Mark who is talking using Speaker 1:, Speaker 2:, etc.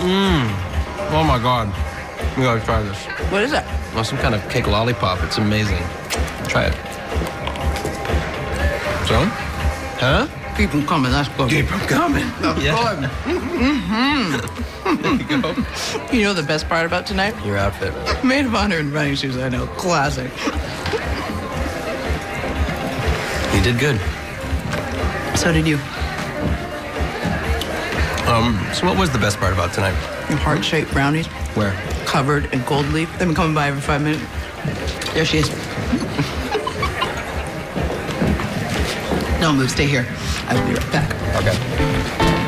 Speaker 1: Mm. Oh my god. You gotta try this.
Speaker 2: What is it?
Speaker 1: Oh, some kind of cake lollipop. It's amazing. Try it. So? Huh?
Speaker 2: Keep them coming. That's good.
Speaker 1: Keep 'em coming.
Speaker 2: That's
Speaker 1: Yeah.
Speaker 2: good.
Speaker 1: There you go.
Speaker 2: You know the best part about tonight?
Speaker 1: Your outfit.
Speaker 2: Maid of honor and running shoes. I know. Classic.
Speaker 1: You did good.
Speaker 2: So did you.
Speaker 1: Um, so what was the best part about tonight?
Speaker 2: Your heart-shaped brownies
Speaker 1: Where?
Speaker 2: covered in gold leaf. They've been coming by every five minutes. There she is. Don't move. Stay here. I will be right back.
Speaker 1: Okay.